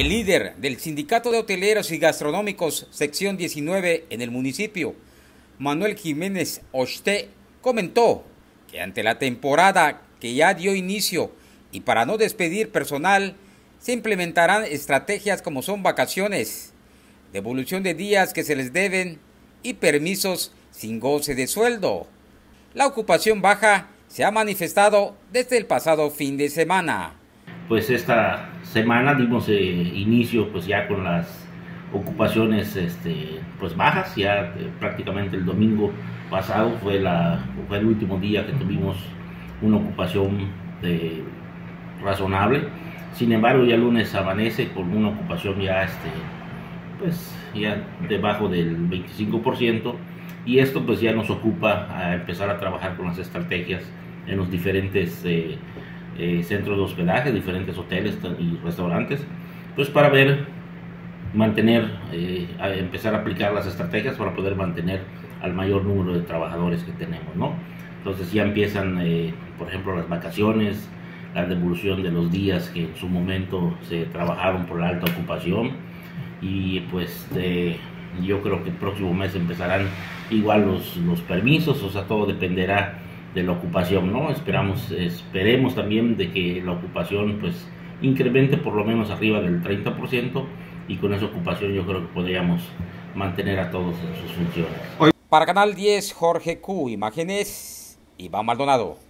El líder del Sindicato de Hoteleros y Gastronómicos, sección 19 en el municipio, Manuel Jiménez Oste, comentó que ante la temporada que ya dio inicio y para no despedir personal, se implementarán estrategias como son vacaciones, devolución de días que se les deben y permisos sin goce de sueldo. La ocupación baja se ha manifestado desde el pasado fin de semana. Pues esta semana dimos eh, inicio pues ya con las ocupaciones este, pues bajas, ya eh, prácticamente el domingo pasado fue, la, fue el último día que tuvimos una ocupación de, razonable, sin embargo ya el lunes amanece con una ocupación ya, este, pues, ya debajo del 25% y esto pues ya nos ocupa a empezar a trabajar con las estrategias en los diferentes eh, eh, centros de hospedaje, diferentes hoteles y restaurantes, pues para ver, mantener, eh, empezar a aplicar las estrategias para poder mantener al mayor número de trabajadores que tenemos, ¿no? Entonces ya empiezan, eh, por ejemplo, las vacaciones, la devolución de los días que en su momento se trabajaron por la alta ocupación y pues yo creo que el próximo mes empezarán igual los, los permisos, o sea, todo dependerá de la ocupación, ¿no? Esperamos, esperemos también de que la ocupación pues incremente por lo menos arriba del 30% y con esa ocupación yo creo que podríamos mantener a todos en sus funciones. Para Canal 10, Jorge Q, Imágenes, Iván Maldonado.